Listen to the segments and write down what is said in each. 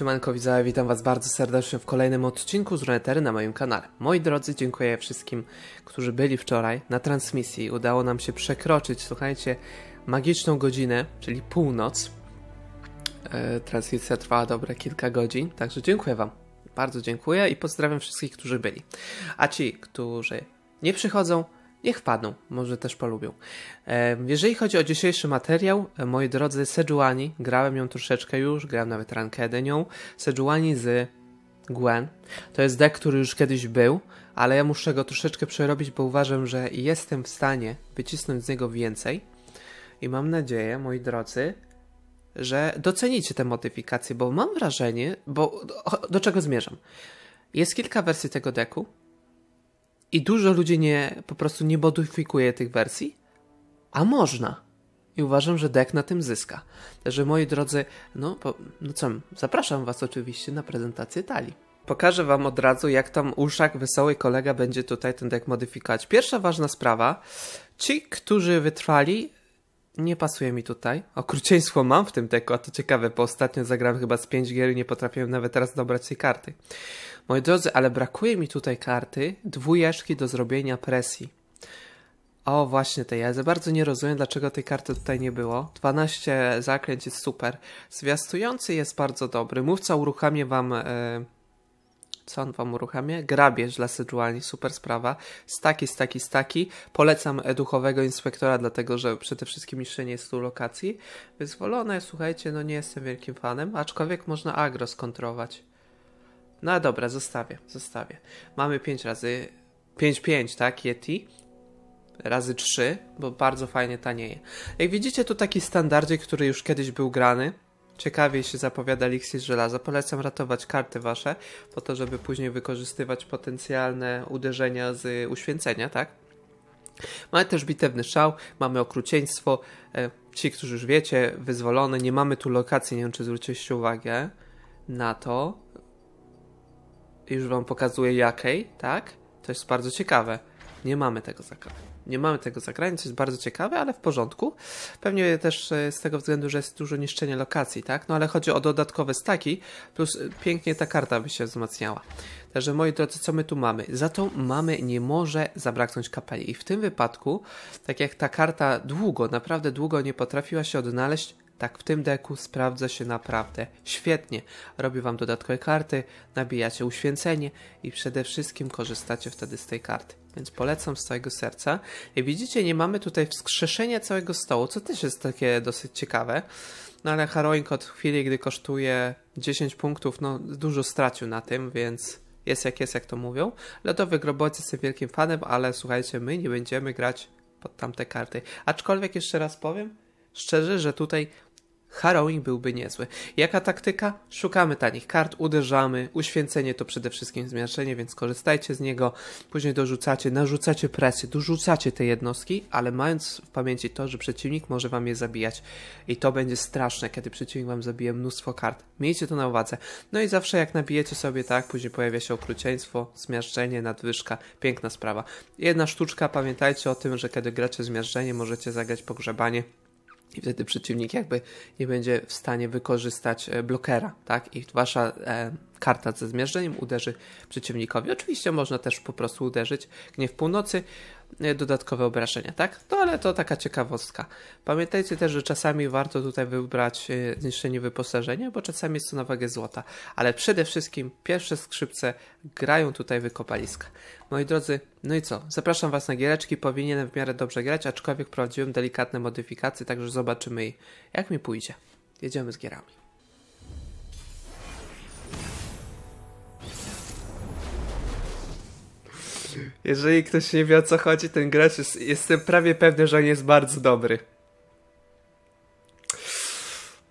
Siemanko witam was bardzo serdecznie w kolejnym odcinku z Runetery na moim kanale. Moi drodzy, dziękuję wszystkim, którzy byli wczoraj na transmisji. Udało nam się przekroczyć, słuchajcie, magiczną godzinę, czyli północ. E, transmisja trwała dobre kilka godzin, także dziękuję wam. Bardzo dziękuję i pozdrawiam wszystkich, którzy byli. A ci, którzy nie przychodzą, niech wpadną, może też polubią. Jeżeli chodzi o dzisiejszy materiał, e, moi drodzy, Sejuani, grałem ją troszeczkę już, grałem nawet rankedę nią. Sejuani z Gwen. To jest deck, który już kiedyś był, ale ja muszę go troszeczkę przerobić, bo uważam, że jestem w stanie wycisnąć z niego więcej. I mam nadzieję, moi drodzy, że docenicie te modyfikacje, bo mam wrażenie, bo do, do czego zmierzam? Jest kilka wersji tego deku, i dużo ludzi nie, po prostu nie modyfikuje tych wersji, a można. I uważam, że deck na tym zyska. Także moi drodzy, no, po, no co, zapraszam was oczywiście na prezentację talii. Pokażę wam od razu, jak tam Uszak, wesoły kolega, będzie tutaj ten deck modyfikować. Pierwsza ważna sprawa, ci, którzy wytrwali, nie pasuje mi tutaj. Okrucieństwo mam w tym deku, a to ciekawe, bo ostatnio zagrałem chyba z 5 gier i nie potrafiłem nawet teraz dobrać tej karty. Moi drodzy, ale brakuje mi tutaj karty dwójeczki do zrobienia presji. O, właśnie tej. Ja za bardzo nie rozumiem, dlaczego tej karty tutaj nie było. 12 zakręć jest super. Zwiastujący jest bardzo dobry. Mówca uruchamia wam... E, co on wam uruchamia? Grabież dla Sejuani, super sprawa. Staki, staki, staki. Polecam duchowego inspektora, dlatego że przede wszystkim niszczenie 100 lokacji. Wyzwolone, słuchajcie, no nie jestem wielkim fanem, aczkolwiek można agro skontrować. No dobra, zostawię, zostawię. Mamy 5 razy 5-5, tak? Yeti. Razy 3, bo bardzo fajnie tanieje. Jak widzicie, tu taki standardzik, który już kiedyś był grany. Ciekawie się zapowiada Elixir Żelaza. Polecam ratować karty wasze, po to, żeby później wykorzystywać potencjalne uderzenia z uświęcenia, tak? Mamy też bitewny szał, mamy okrucieństwo. E, ci, którzy już wiecie, wyzwolone. Nie mamy tu lokacji, nie wiem czy zwróciliście uwagę na to już wam pokazuję jakiej, tak? To jest bardzo ciekawe. Nie mamy tego zagrania. Nie mamy tego zagrania, co jest bardzo ciekawe, ale w porządku. Pewnie też e, z tego względu, że jest dużo niszczenia lokacji, tak? No ale chodzi o dodatkowe staki, plus e, pięknie ta karta by się wzmacniała. Także moi drodzy, co my tu mamy? Za to mamy, nie może zabraknąć kapeli. I w tym wypadku, tak jak ta karta długo, naprawdę długo nie potrafiła się odnaleźć, tak w tym deku sprawdza się naprawdę świetnie. Robi wam dodatkowe karty, nabijacie uświęcenie i przede wszystkim korzystacie wtedy z tej karty. Więc polecam z całego serca. Jak widzicie, nie mamy tutaj wskrzeszenia całego stołu, co też jest takie dosyć ciekawe. No ale Heroink od chwili, gdy kosztuje 10 punktów, no dużo stracił na tym, więc jest jak jest, jak to mówią. Lodowy Grobowiec jestem wielkim fanem, ale słuchajcie, my nie będziemy grać pod tamte karty. Aczkolwiek jeszcze raz powiem, szczerze, że tutaj Harrowing byłby niezły. Jaka taktyka? Szukamy tanich kart, uderzamy, uświęcenie to przede wszystkim zmiażdżenie, więc korzystajcie z niego, później dorzucacie, narzucacie presję, dorzucacie te jednostki, ale mając w pamięci to, że przeciwnik może wam je zabijać i to będzie straszne, kiedy przeciwnik wam zabije mnóstwo kart. Miejcie to na uwadze. No i zawsze jak nabijecie sobie tak, później pojawia się okrucieństwo, zmiażdżenie, nadwyżka, piękna sprawa. Jedna sztuczka, pamiętajcie o tym, że kiedy gracie zmiażdżenie, możecie zagrać pogrzebanie, i wtedy przeciwnik jakby nie będzie w stanie wykorzystać e, blokera, tak? I wasza e, karta ze zmierzeniem uderzy przeciwnikowi. Oczywiście można też po prostu uderzyć gniew północy, dodatkowe obrażenia, tak? No ale to taka ciekawostka. Pamiętajcie też, że czasami warto tutaj wybrać e, zniszczenie wyposażenia, bo czasami jest to na wagę złota. Ale przede wszystkim pierwsze skrzypce grają tutaj wykopaliska. Moi drodzy, no i co? Zapraszam Was na giereczki, powinienem w miarę dobrze grać, aczkolwiek wprowadziłem delikatne modyfikacje, także zobaczymy jak mi pójdzie. Jedziemy z gierami. Jeżeli ktoś nie wie o co chodzi, ten gracz jest, jestem prawie pewny, że on jest bardzo dobry.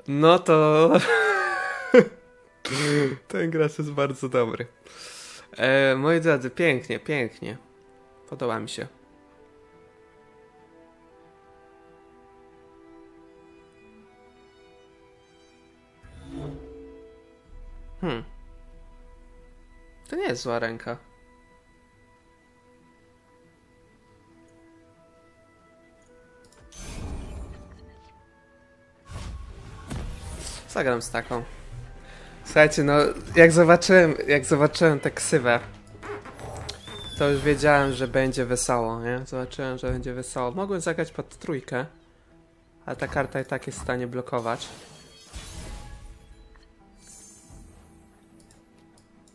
No to... ten gracz jest bardzo dobry. E, moi drodzy, pięknie, pięknie. Podoba mi się. Hmm. To nie jest zła ręka. Zagram z taką. Słuchajcie, no jak zobaczyłem, jak zobaczyłem tę ksywę, to już wiedziałem, że będzie wesoło, nie? Zobaczyłem, że będzie wesoło. Mogłem zagrać pod trójkę, ale ta karta i tak jest w stanie blokować.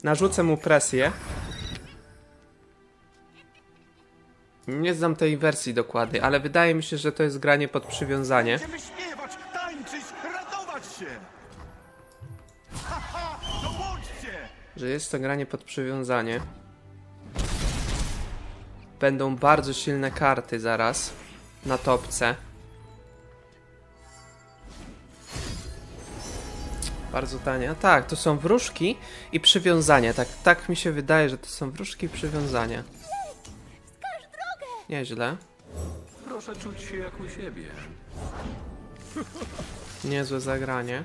Narzucę mu presję. Nie znam tej wersji dokładnej, ale wydaje mi się, że to jest granie pod przywiązanie. Że jest to granie pod przywiązanie. Będą bardzo silne karty zaraz na topce. Bardzo tanie. A tak, to są wróżki i przywiązanie. Tak, tak mi się wydaje, że to są wróżki i przywiązanie. Nieźle. Proszę czuć się jak u siebie. Niezłe zagranie.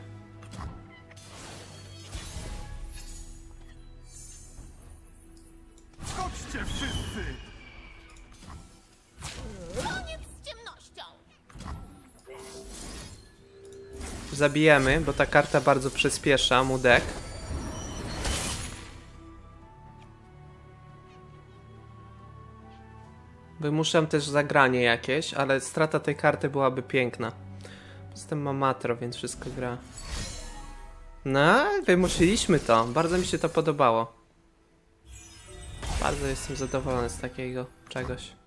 Zabijemy, bo ta karta bardzo przyspiesza mu deck. Wymuszam też zagranie jakieś, ale strata tej karty byłaby piękna. Jestem ma matro, więc wszystko gra. No, wymusiliśmy to. Bardzo mi się to podobało. Bardzo jestem zadowolony z takiego czegoś.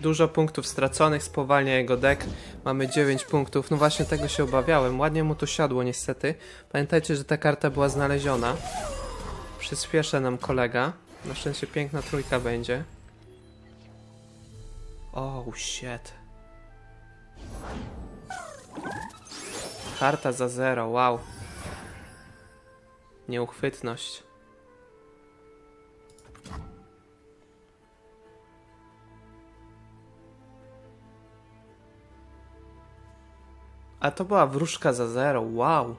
Dużo punktów straconych, spowalnia jego deck. Mamy 9 punktów. No właśnie tego się obawiałem. Ładnie mu to siadło niestety. Pamiętajcie, że ta karta była znaleziona. Przyspieszę nam kolega. Na szczęście piękna trójka będzie. Oh shit. Karta za zero, wow. Nieuchwytność. A to była wróżka za zero, wow.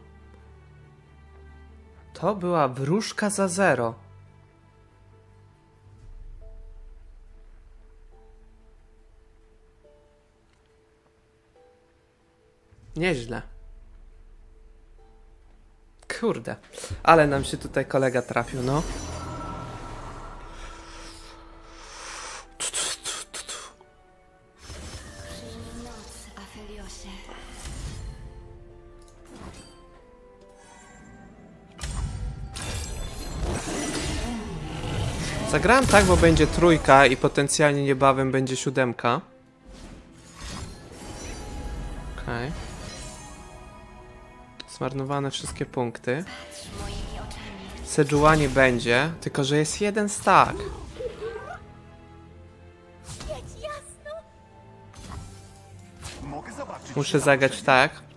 To była wróżka za zero. Nieźle. Kurde. Ale nam się tutaj kolega trafił, no. Zagrałem tak, bo będzie trójka i potencjalnie niebawem będzie siódemka. Okej. Zmarnowane wszystkie punkty. Sejuani będzie, tylko że jest jeden stack. Muszę zagrać tak.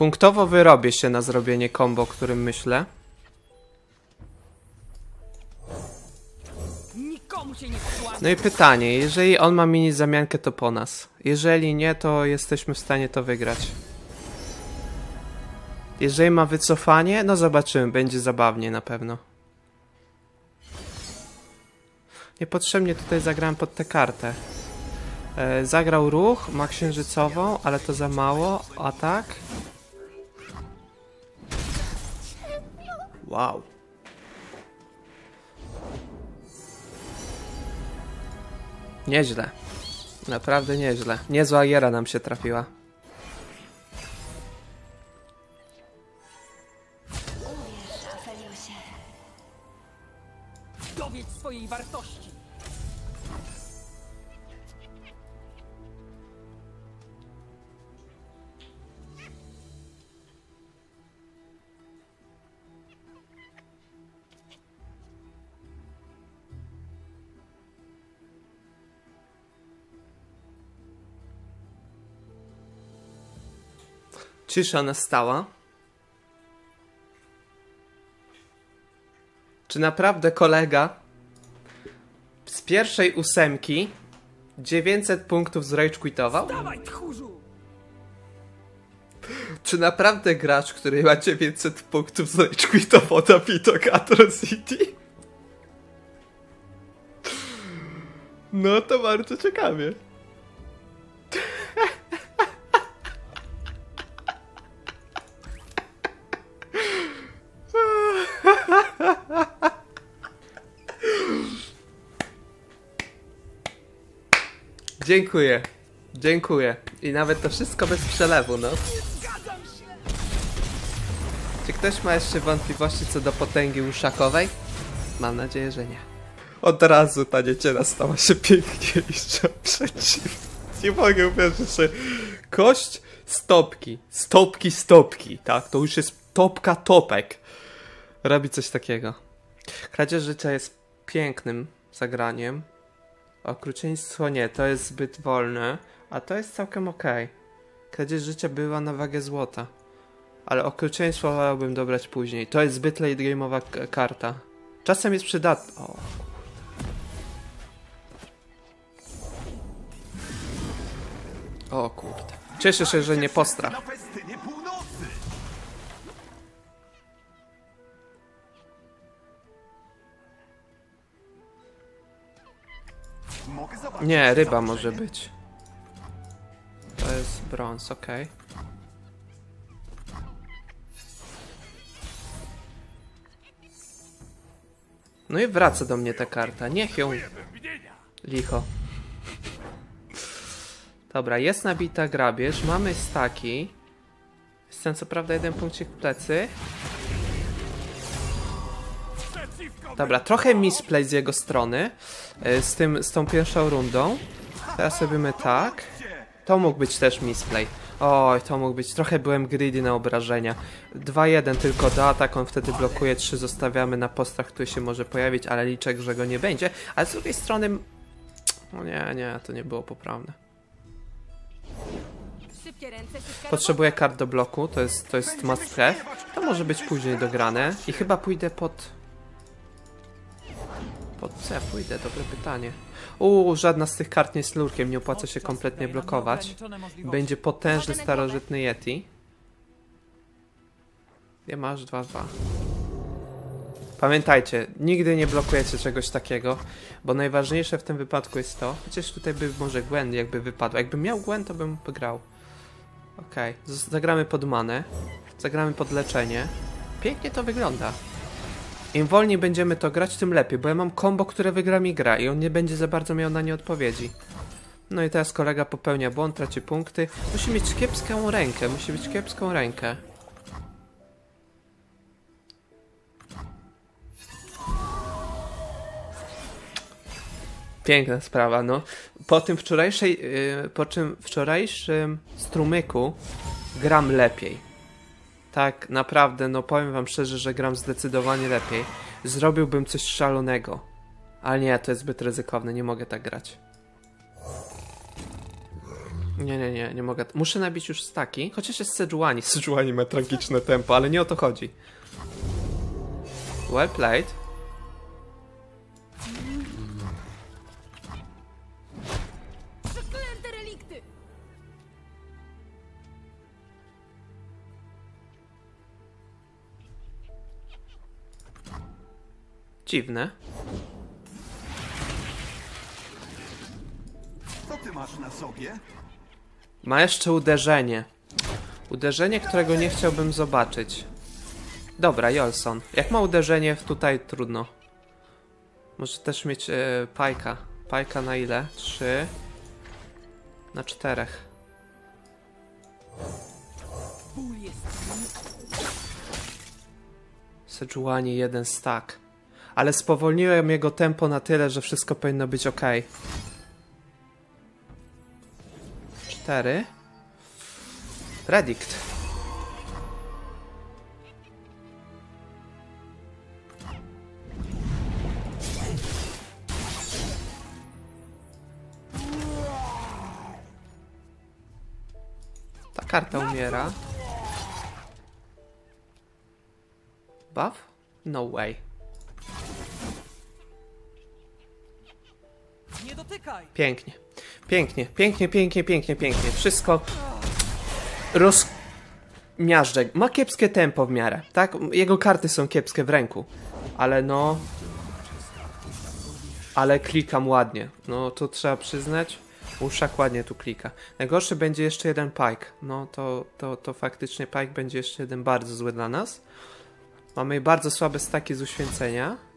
Punktowo wyrobię się na zrobienie combo, o którym myślę. No i pytanie, jeżeli on ma mini zamiankę, to po nas. Jeżeli nie, to jesteśmy w stanie to wygrać. Jeżeli ma wycofanie, no zobaczymy, będzie zabawnie na pewno. Niepotrzebnie tutaj zagrałem pod tę kartę. E, zagrał ruch, ma księżycową, ale to za mało. Atak. Wow. Nieźle. Naprawdę nieźle. Niezła giera nam się trafiła. Uwierz. Dowiedz swojej wartości. Cisza nastała. Czy naprawdę kolega z pierwszej ósemki 900 punktów z rage quitował? Czy naprawdę gracz, który ma 900 punktów z rage quitował na Atrocity? No to bardzo ciekawie. Dziękuję. Dziękuję. I nawet to wszystko bez przelewu, no. Czy ktoś ma jeszcze wątpliwości co do potęgi uszakowej? Mam nadzieję, że nie. Od razu ta nieciera stała się piękniejsza przeciw. Nie mogę uwierzyć, że kość stopki, stopki, stopki, tak? To już jest topka topek. Robi coś takiego. Kradzież życia jest pięknym zagraniem. Okrucieństwo nie, to jest zbyt wolne, a to jest całkiem okej. Kradzież życia była na wagę złota. Ale okrucieństwo wolałbym dobrać później. To jest zbyt late game'owa karta. Czasem jest przydatna. O. O kurde. Cieszę się, że nie postrach. Nie, ryba może być. To jest brąz, okej. No i wraca do mnie ta karta. Niech ją. Licho. Dobra, jest nabita grabież. Mamy staki. Jestem co prawda jeden punkcik w plecy. Dobra, trochę misplay z jego strony. y, Z, tym, z tą pierwszą rundą. Teraz robimy tak. To mógł być też misplay. Oj, to mógł być. Trochę byłem greedy na obrażenia. 2-1 tylko do atak, on wtedy blokuje, 3 zostawiamy na postach, który się może pojawić, ale liczę, że go nie będzie. Ale z drugiej strony... No nie, nie, to nie było poprawne. Potrzebuję kart do bloku, to jest, to jest must have. To może być później dograne. I chyba pójdę pod... Pod co ja pójdę? Dobre pytanie. Uuu, żadna z tych kart nie jest lurkiem, nie opłaca się kompletnie blokować. Będzie potężny starożytny Yeti. Ja masz 2-2. Pamiętajcie, nigdy nie blokujecie czegoś takiego, bo najważniejsze w tym wypadku jest to, chociaż tutaj by może Gwen jakby wypadł. Jakbym miał Gwen, to bym wygrał. Okej, z- zagramy pod manę, zagramy pod leczenie. Pięknie to wygląda. Im wolniej będziemy to grać, tym lepiej, bo ja mam combo, które wygra mi gra i on nie będzie za bardzo miał na nie odpowiedzi. No i teraz kolega popełnia błąd, traci punkty. Musi mieć kiepską rękę, musi mieć kiepską rękę. Piękna sprawa, no. Po tym wczorajszej, yy, po czym wczorajszym strumyku gram lepiej. Tak, naprawdę, no powiem wam szczerze, że gram zdecydowanie lepiej. Zrobiłbym coś szalonego. Ale nie, to jest zbyt ryzykowne, nie mogę tak grać. Nie, nie, nie, nie mogę. Muszę nabić już staki, chociaż jest Sejuani. Sejuani ma tragiczne tempo, ale nie o to chodzi. Well played. Dziwne. Co ty masz na sobie? Ma jeszcze uderzenie. Uderzenie, którego nie chciałbym zobaczyć. Dobra, Jolson. Jak ma uderzenie, tutaj trudno. Może też mieć e, pajka. Pajka na ile? Trzy. Na czterech. Sejuani jeden stack. Ale spowolniłem jego tempo na tyle, że wszystko powinno być ok. Cztery. Redict. Ta karta umiera. Buff? No way. Pięknie. Pięknie, pięknie, pięknie, pięknie, pięknie. Wszystko roz... Miażdżek. Ma kiepskie tempo w miarę, tak? Jego karty są kiepskie w ręku. Ale no... Ale klikam ładnie. No to trzeba przyznać. Uszak ładnie tu klika. Najgorszy będzie jeszcze jeden pike. No to, to, to faktycznie pike będzie jeszcze jeden bardzo zły dla nas. Mamy bardzo słabe staki z uświęcenia.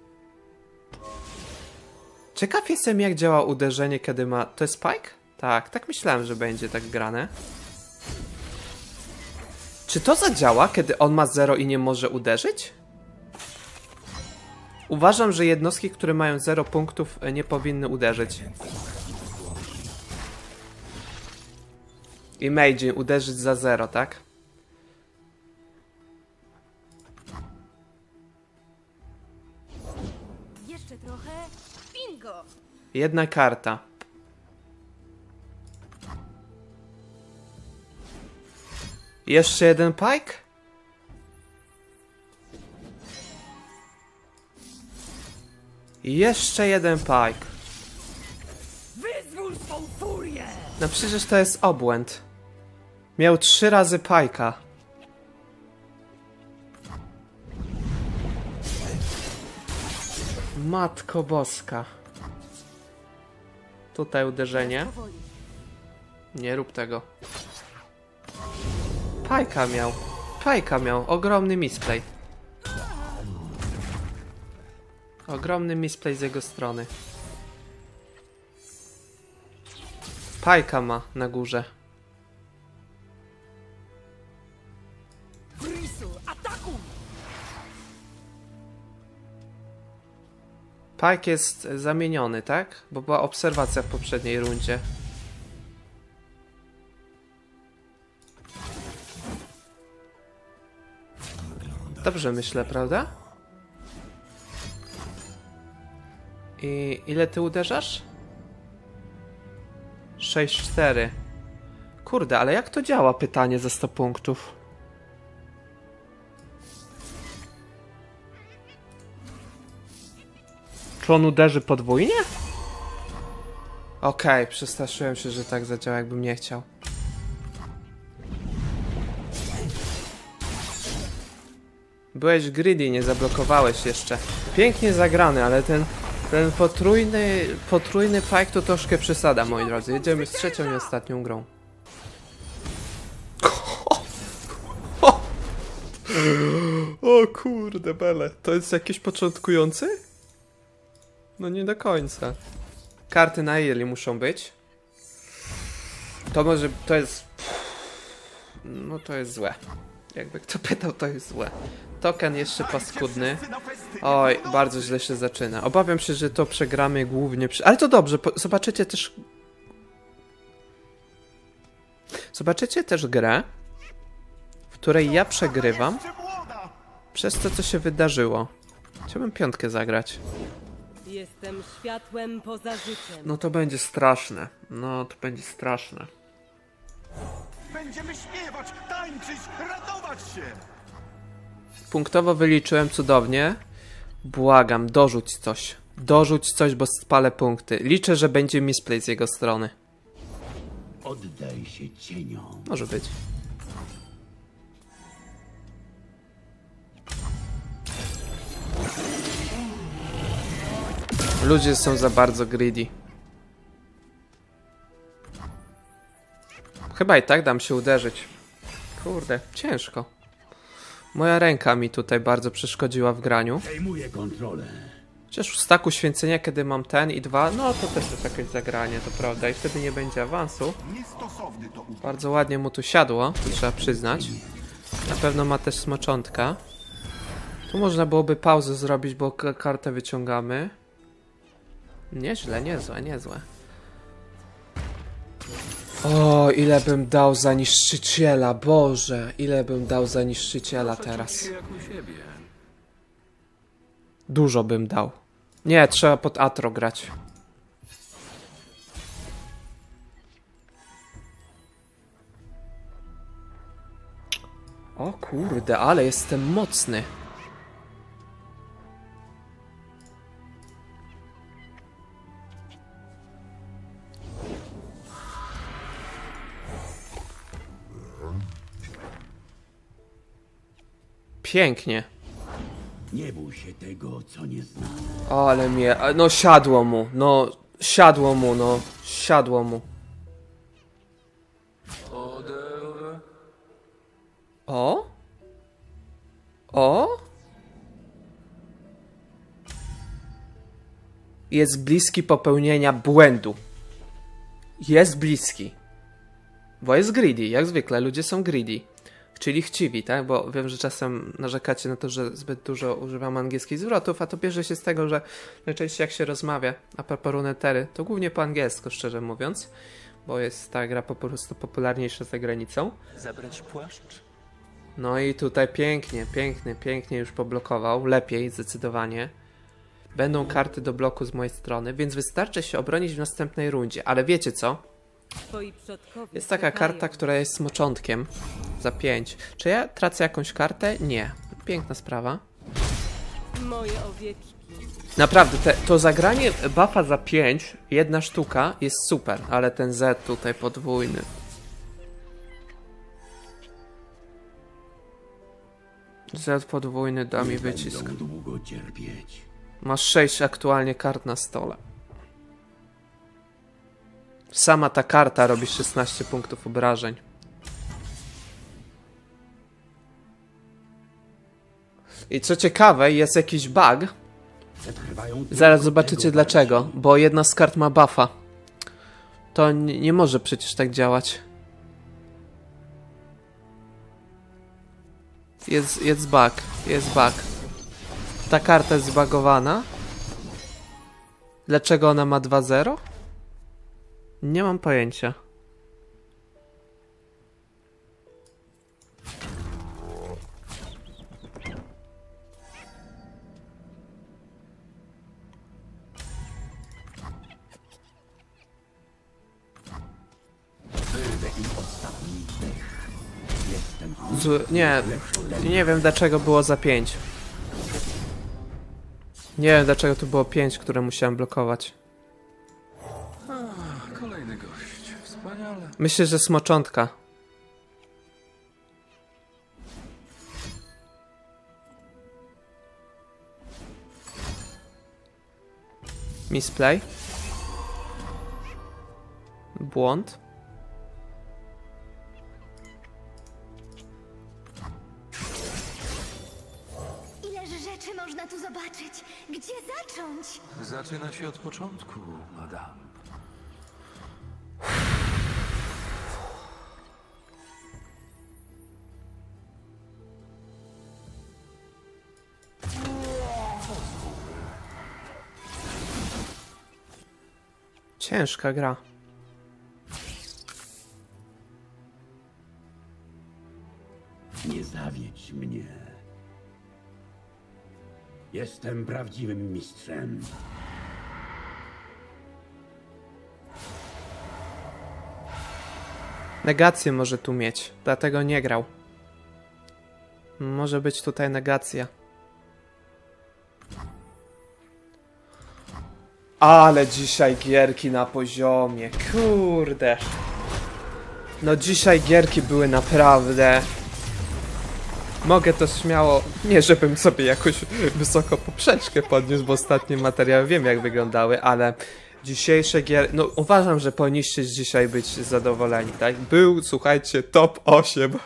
Ciekaw jestem jak działa uderzenie, kiedy ma... To jest Pike? Tak, tak myślałem, że będzie tak grane. Czy to zadziała, kiedy on ma 0 i nie może uderzyć? Uważam, że jednostki, które mają 0 punktów, e, nie powinny uderzyć. I Meijin uderzyć za 0, tak? Jedna karta. Jeszcze jeden pike? Jeszcze jeden pike. Wyzwól swą furię! No przecież to jest obłęd. Miał trzy razy pajka. Matko boska. Tutaj uderzenie. Nie rób tego. Pajka miał. Pajka miał. Ogromny misplay. Ogromny misplay z jego strony. Pajka ma na górze. Pike jest zamieniony, tak? Bo była obserwacja w poprzedniej rundzie. Dobrze myślę, prawda? I ile ty uderzasz? 6-4. Kurde, ale jak to działa pytanie za 100 punktów? Czy on uderzy podwójnie? Okej, przestraszyłem się, że tak zadziała, jakbym nie chciał. Byłeś greedy, nie zablokowałeś jeszcze. Pięknie zagrany, ale ten, ten potrójny, potrójny fight to troszkę przesada, moi drodzy. Jedziemy z trzecią i ostatnią grą. O kurde, bele. To jest jakiś początkujący? No nie do końca. Karty na Ili muszą być. To może, to jest... No to jest złe. Jakby kto pytał, to jest złe. Token jeszcze paskudny. Oj, bardzo źle się zaczyna. Obawiam się, że to przegramy głównie przy... Ale to dobrze, zobaczycie też... Zobaczycie też grę, w której ja przegrywam przez to, co się wydarzyło. Chciałbym piątkę zagrać. Jestem światłem poza życiem. No to będzie straszne. No to będzie straszne. Będziemy śpiewać, tańczyć, radować się! Punktowo wyliczyłem cudownie. Błagam, dorzuć coś. Dorzuć coś, bo spalę punkty. Liczę, że będzie misplay z jego strony. Oddaj się cieniom. Może być. Ludzie są za bardzo greedy. Chyba i tak dam się uderzyć. Kurde, ciężko. Moja ręka mi tutaj bardzo przeszkodziła w graniu. Chociaż w staku święcenia, kiedy mam ten i dwa, no to też jest jakieś zagranie, to prawda. I wtedy nie będzie awansu. Bardzo ładnie mu tu siadło, to trzeba przyznać. Na pewno ma też smoczątka. Tu można byłoby pauzę zrobić, bo kartę wyciągamy. Nieźle, niezłe, niezłe. O, ile bym dał za niszczyciela, Boże, ile bym dał za niszczyciela teraz. Dużo bym dał. Nie, trzeba pod atro grać. O kurde, ale jestem mocny. Pięknie. Nie bój się tego, co nie znam. Ale mnie. No siadło mu. No, siadło mu, no. Siadło mu. O? O? Jest bliski popełnienia błędu. jest bliski. Bo jest greedy, jak zwykle, ludzie są greedy. Czyli chciwi, tak? Bo wiem, że czasem narzekacie na to, że zbyt dużo używam angielskich zwrotów, a to bierze się z tego, że najczęściej jak się rozmawia a propos runetery, to głównie po angielsku, szczerze mówiąc, bo jest ta gra po prostu popularniejsza za granicą. Zabrać płaszcz? No i tutaj pięknie, pięknie, pięknie już poblokował. Lepiej, zdecydowanie. Będą karty do bloku z mojej strony, więc wystarczy się obronić w następnej rundzie. Ale wiecie co? Jest taka karta, która jest moczątkiem za 5. Czy ja tracę jakąś kartę? Nie. Piękna sprawa. Moje owieczki. Naprawdę, te, to zagranie buffa za 5, jedna sztuka, jest super, ale ten Z tutaj podwójny. Z podwójny da mi wycisk. Masz 6 aktualnie kart na stole. Sama ta karta robi 16 punktów obrażeń. I co ciekawe, jest jakiś bug. Zaraz zobaczycie dlaczego. Bo jedna z kart ma buffa. To nie, nie może przecież tak działać. Jest, jest bug. Jest bug. Ta karta jest zbagowana. Dlaczego ona ma 2-0? Nie mam pojęcia. Nie, nie wiem dlaczego było za 5. Nie wiem dlaczego tu było 5, które musiałem blokować. Myślę, że smoczątka. Misplay. Błąd. Ileż rzeczy można tu zobaczyć? Gdzie zacząć? Zaczyna się od początku, madam. Ciężka gra. Nie zawiedź mnie. Jestem prawdziwym mistrzem. Negację może tu mieć, dlatego nie grał. Może być tutaj negacja. Ale dzisiaj gierki na poziomie, kurde. No dzisiaj gierki były naprawdę... Mogę to śmiało, nie żebym sobie jakoś wysoko poprzeczkę podniósł, bo ostatnie materiały wiem jak wyglądały, ale dzisiejsze gier... No uważam, że powinniście dzisiaj być zadowoleni, tak? Był, słuchajcie, top 8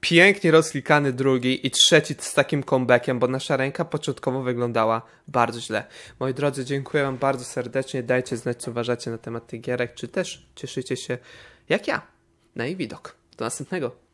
pięknie rozklikany drugi i trzeci z takim comebackiem, bo nasza ręka początkowo wyglądała bardzo źle. Moi drodzy, dziękuję Wam bardzo serdecznie. Dajcie znać, co uważacie na temat tych gierek, czy też cieszycie się, jak ja, na jej widok. Do następnego.